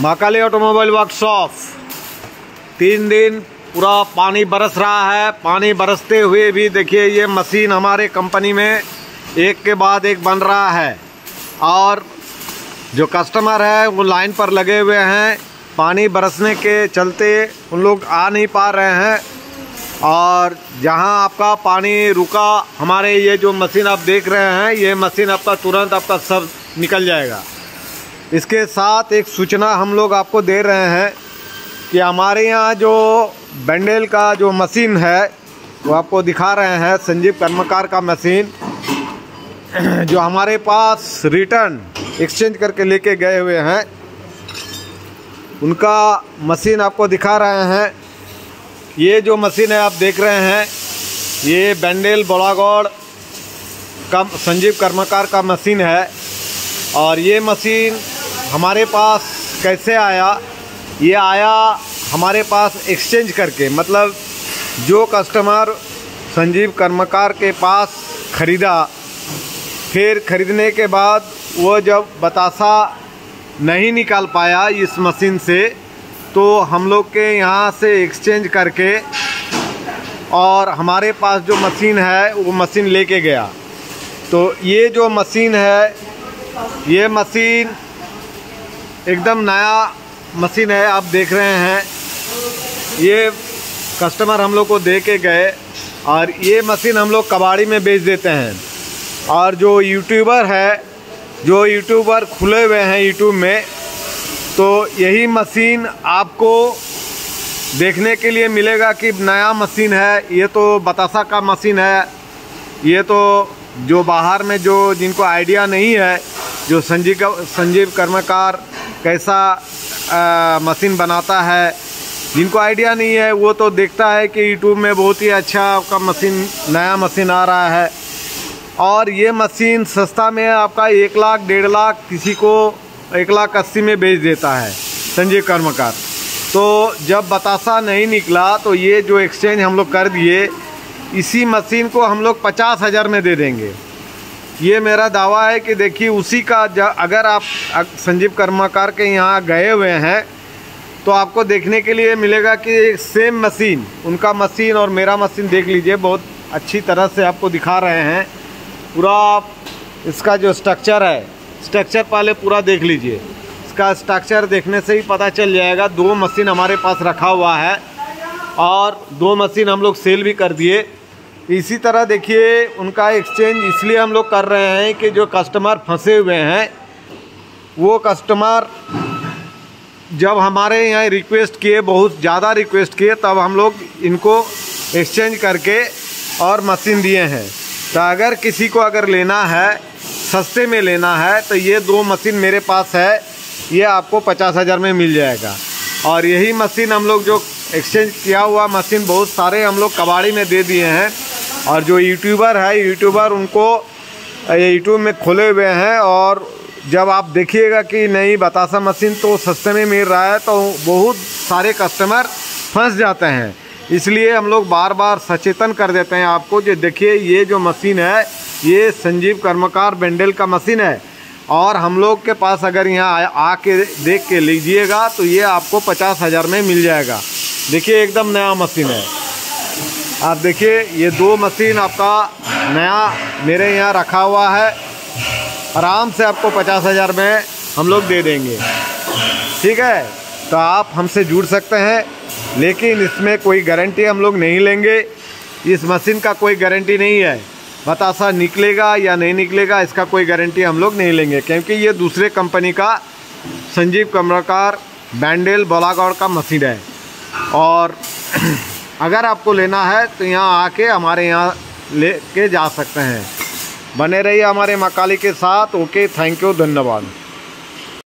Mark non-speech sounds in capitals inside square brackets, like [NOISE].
Mahakali automobile workshop तीन दिन पूरा पानी बरस रहा है। पानी बरसते हुए भी देखिए, ये मशीन हमारे कंपनी में एक के बाद एक बन रहा है। और जो कस्टमर है, वो लाइन पर लगे हुए हैं। पानी बरसने के चलते उन लोग आ नहीं पा रहे हैं। और जहाँ आपका पानी रुका, हमारे ये जो मशीन आप देख रहे हैं, ये मशीन आपका तुरंत आपका सब निकल जाएगा। इसके साथ एक सूचना हम लोग आपको दे रहे हैं कि हमारे यहाँ जो बैंडल का जो मशीन है, वो आपको दिखा रहे हैं, संजीव कर्मकार का मशीन, [CLEARS THROAT] जो हमारे पास रिटर्न एक्सचेंज करके लेके गए हुए हैं। उनका मशीन आपको दिखा रहे हैं। ये जो मशीन है, आप देख रहे हैं, ये बैंडल बोलागौड़ का, संजीव कर्मकार का मशीन है। और ये मशीन हमारे पास कैसे आया? ये आया हमारे पास एक्सचेंज करके मतलब जो कस्टमर संजीव कर्मकार के पास ख़रीदा, फिर ख़रीदने के बाद वो जब बतासा नहीं निकाल पाया इस मशीन से तो हम लोग के यहाँ से एक्सचेंज करके और हमारे पास जो मशीन है, वो मशीन लेके गया। तो ये जो मशीन है, ये मशीन एकदम नया मशीन है, आप देख रहे हैं। ये कस्टमर हम लोग को दे के गए और ये मशीन हम लोग कबाड़ी में बेच देते हैं। और जो यूट्यूबर है, जो यूट्यूबर खुले हुए हैं यूट्यूब में तो यही मशीन आपको देखने के लिए मिलेगा कि नया मशीन है। ये तो बतासा का मशीन है। ये तो जो बाहर में जो जिनको आइडिया नहीं है, जो संजीव संजीव कर्मकार कैसा आ, मशीन बनाता है। जिनको आइडिया नहीं है वो तो देखता है कि यूट्यूब में बहुत ही अच्छा आपका मशीन नया मशीन आ रहा है। और ये मशीन सस्ता में आपका एक लाख डेढ़ लाख किसी को एक लाख अस्सी में बेच देता है संजीव कर्मकार। तो जब बतासा नहीं निकला तो ये जो एक्सचेंज हम लोग कर दिए इसी मशीन को हम लोग पचास हज़ार में दे देंगे। ये मेरा दावा है कि देखिए, उसी का अगर आप संजीव कर्मकार के यहाँ गए हुए हैं तो आपको देखने के लिए मिलेगा कि सेम मशीन उनका मशीन और मेरा मशीन देख लीजिए, बहुत अच्छी तरह से आपको दिखा रहे हैं। पूरा इसका जो स्ट्रक्चर है स्ट्रक्चर पहले पूरा देख लीजिए। इसका स्ट्रक्चर देखने से ही पता चल जाएगा, दो मशीन हमारे पास रखा हुआ है और दो मशीन हम लोग सेल भी कर दिए। इसी तरह देखिए, उनका एक्सचेंज इसलिए हम लोग कर रहे हैं कि जो कस्टमर फंसे हुए हैं, वो कस्टमर जब हमारे यहाँ रिक्वेस्ट किए, बहुत ज़्यादा रिक्वेस्ट किए, तब हम लोग इनको एक्सचेंज करके और मशीन दिए हैं। तो अगर किसी को अगर लेना है, सस्ते में लेना है तो ये दो मशीन मेरे पास है, ये आपको पचास हज़ार में मिल जाएगा। और यही मशीन हम लोग जो एक्सचेंज किया हुआ मशीन बहुत सारे हम लोग कबाड़ी में दे दिए हैं। और जो यूट्यूबर है यूट्यूबर उनको यूट्यूब में खोले हुए हैं और जब आप देखिएगा कि नहीं, बतासा मशीन तो सस्ते में मिल रहा है तो बहुत सारे कस्टमर फंस जाते हैं। इसलिए हम लोग बार बार सचेतन कर देते हैं आपको जो देखिए, ये जो मशीन है, ये संजीव कर्मकार बेंडल का मशीन है। और हम लोग के पास अगर यहाँ आके देख के लीजिएगा तो ये आपको पचास हज़ार में मिल जाएगा। देखिए, एकदम नया मशीन है। आप देखिए, ये दो मशीन आपका नया मेरे यहाँ रखा हुआ है। आराम से आपको पचास हज़ार में हम लोग दे देंगे। ठीक है? तो आप हमसे जुड़ सकते हैं, लेकिन इसमें कोई गारंटी हम लोग नहीं लेंगे। इस मशीन का कोई गारंटी नहीं है। बतासा निकलेगा या नहीं निकलेगा, इसका कोई गारंटी हम लोग नहीं लेंगे, क्योंकि ये दूसरे कंपनी का संजीव कमराकार बैंडल बोलागौड़ का मशीन है। और [CLEARS THROAT] अगर आपको लेना है तो यहाँ आके हमारे यहाँ ले के जा सकते हैं। बने रहिए हमारे मकाली के साथ। ओके थैंक यू धन्यवाद।